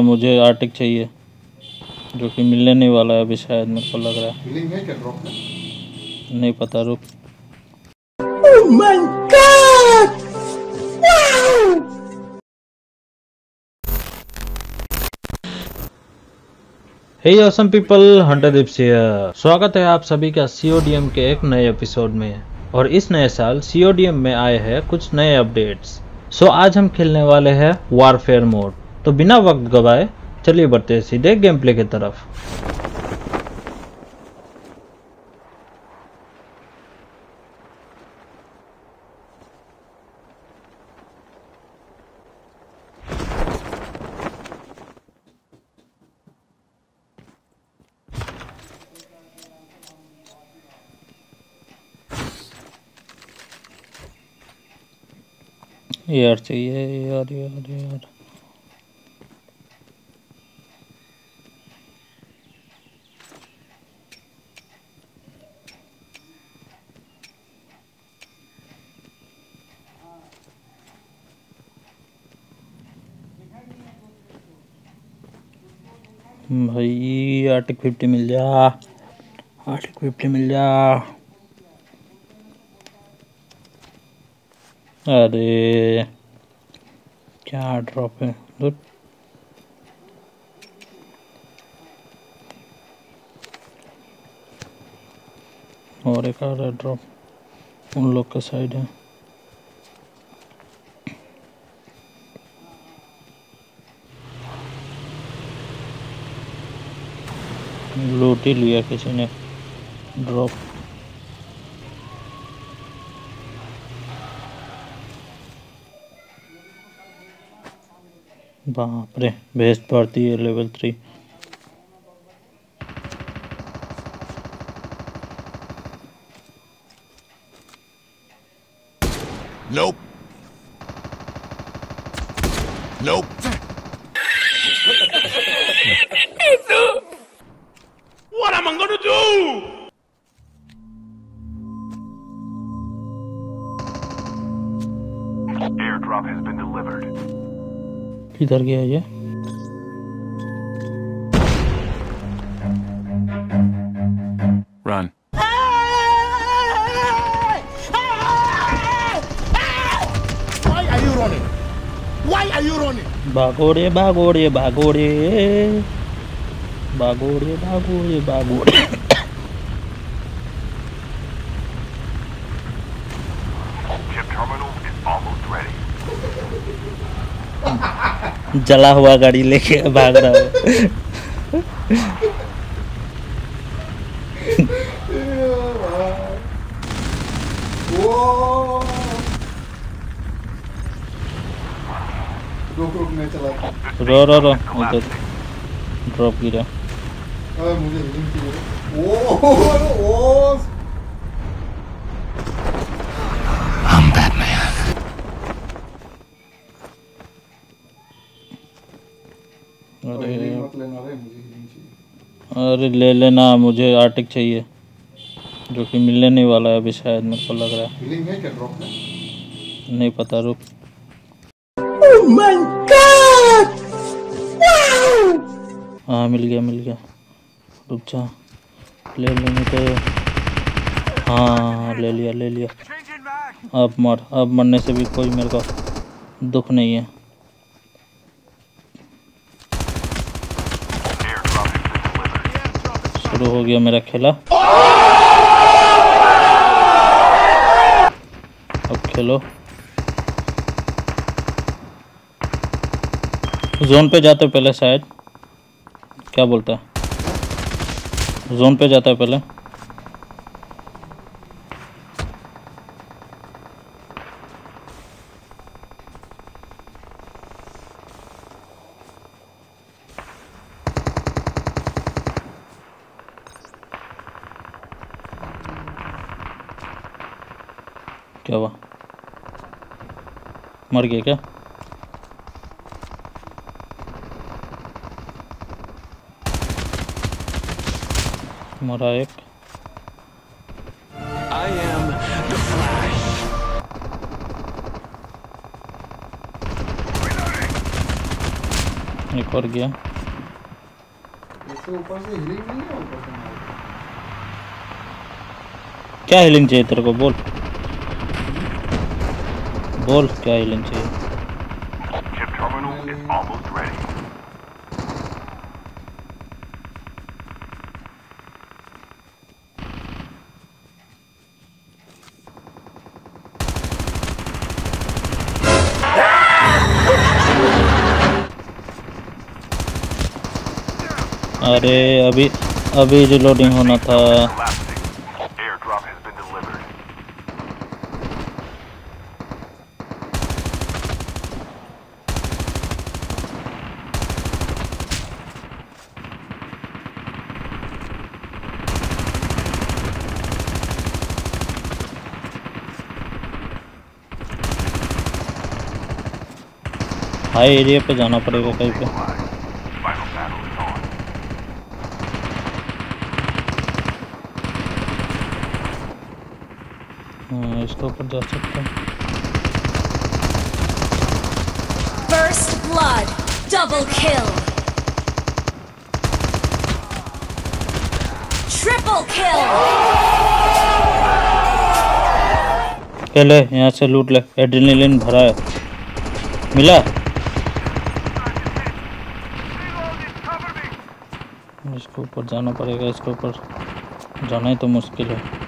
मुझे आर्टिक चाहिए जो कि मिलने नहीं वाला है अभी शायद मेरे को लग रहा है। है नहीं पता रुक। हे awesome people हंटर दिप्स स्वागत है आप सभी का CODM के एक नए एपिसोड में। और इस नए साल सीओडीएम में आए हैं कुछ नए अपडेट्स सो आज हम खेलने वाले हैं वारफेयर मोड तो बिना वक्त गवाए, चलिए बढ़ते हैं सीधे गेम प्ले की तरफ़। यार चाहिए यार यार यार। भाई आर्टिक फिफ्टी मिल जा। आर्टिक फिफ्टी मिल जा। अरे, क्या ड्रॉप है? धुत। और एक आ रहा ड्रॉप उन लोग का साइड है। लूट ही लिया, किसी ने ड्रॉप बाप रे बेस्ट भर्ती है level three Nope. Nope. am I gonna do? Airdrop has been delivered. किधर गया ये Run. Why are you running? Why are you running? भागो रे भागो रे भागो रे भागो रे भागो भागो ready. जला हुआ गाड़ी लेके भाग रहा हूँ। रो रो रो इधर ड्रॉप गिरा। अरे मुझे हीलिंग चाहिए ओ ओ I'm Batman. अरे मत लेना रे मुझे हीलिंग चाहिए। अरे ले लेना मुझे आर्टिक चाहिए जो कि मिलने नहीं वाला है अभी शायद मेरे को लग रहा है। फीलिंग है क्या ड्रॉप में? नहीं पता रुक। हाँ मिल गया मिल गया। रुक जा ले लेंगे तो हाँ ले लिया ले लिया। अब मर, अब मरने से भी कोई मेरे को दुख नहीं है. शुरू हो गया मेरा खेला। अब खेलो। जोन पे जाते पहले शायद। क्या बोलता है? जोन पे जाता है पहले। क्या हुआ? मर गया क्या? मरा एक। I am the Flash. एक ऊपर गया। इससे ऊपर से हिलिंग नहीं है ऊपर से? क्या हीलिंग चाहिए तेरे को? बोल। बोल क्या हीलिंग चाहिए? Chip terminal is almost ready. अरे अभी अभी जो लोडिंग होना था। हाई एरिया पे जाना पड़ेगा कहीं पे। इसके ऊपर जा सकते हैं First blood. Double kill. Triple kill. ले ले यहाँ से लूट ले एड्रेनलिन भरा है मिला इसके ऊपर जाना पड़ेगा इसके ऊपर जाना ही तो मुश्किल है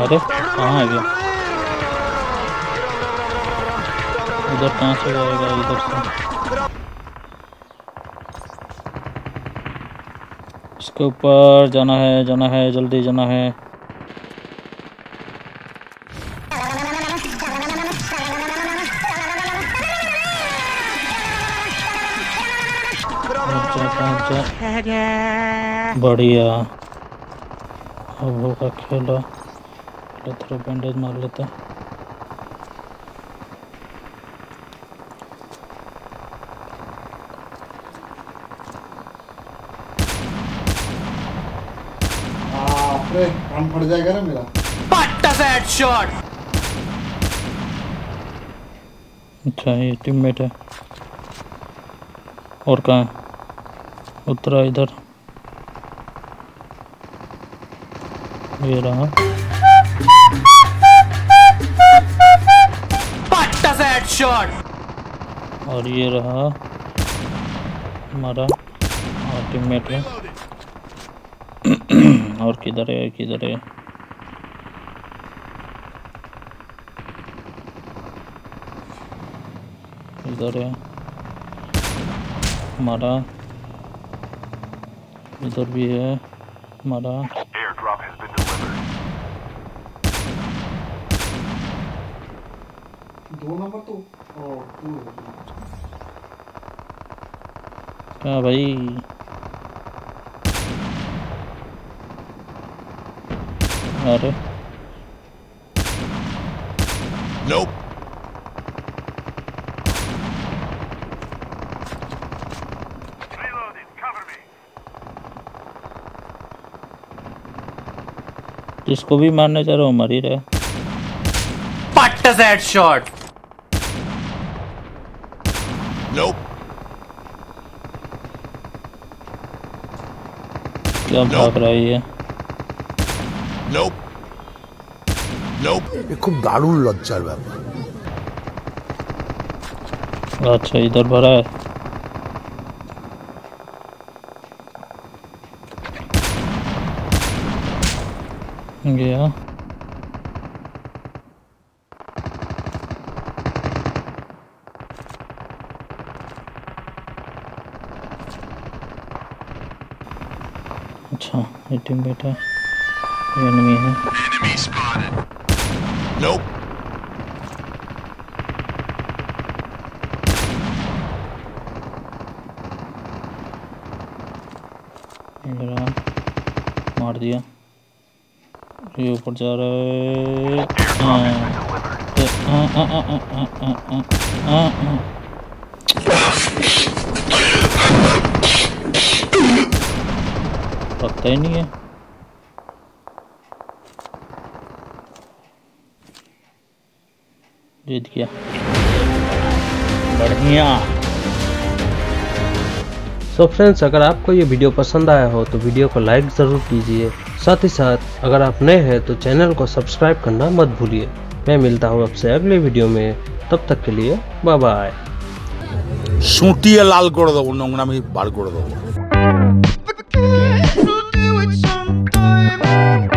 अरे कहाँ गया उधर कहाँ से जाएगा इधर से? इसके ऊपर जाना है जाना है जल्दी जाना है। बढ़िया। अब होगा खेला पहले थोड़ा बैंडेज मार लेते हैं। जाएगा ना मेरा। अच्छा ये टीममेट है। और कहाँ है? उतरा इधर। ये रहा और ये रहा हमारा और टीममेट है। और किधर है किधर है? इधर है। हमारा इधर भी है। हमारा दो नंबर तो टू क्या भाई। अरे। Nope. जिसको भी मारने जा रहा हूँ मर ही रहे Nope. क्या भाग रहा है ये Nope. Nope. এ খুব দারুণ লজ্জার ব্যাপার अच्छा इधर भरा है गया अच्छा ये टीम बैठा है। एनिमी है एनिमी स्पॉटेड नोप मार दिया। ये ऊपर जा रहा है। हाँ। हाँ हाँ हाँ, हाँ, हाँ, हाँ, हाँ, हाँ, हाँ, हाँ। रखता ही नहीं है जीत गया बढ़िया सो फ्रेंड्स अगर आपको ये वीडियो पसंद आया हो तो वीडियो को लाइक ज़रूर कीजिए साथ ही साथ अगर आप नए हैं तो चैनल को सब्सक्राइब करना मत भूलिए मैं मिलता हूँ आपसे अगले वीडियो में तब तक के लिए बाय बाय সুটিয়ে লাল করে দেবো নোংরামি বার করে দেবো Bye.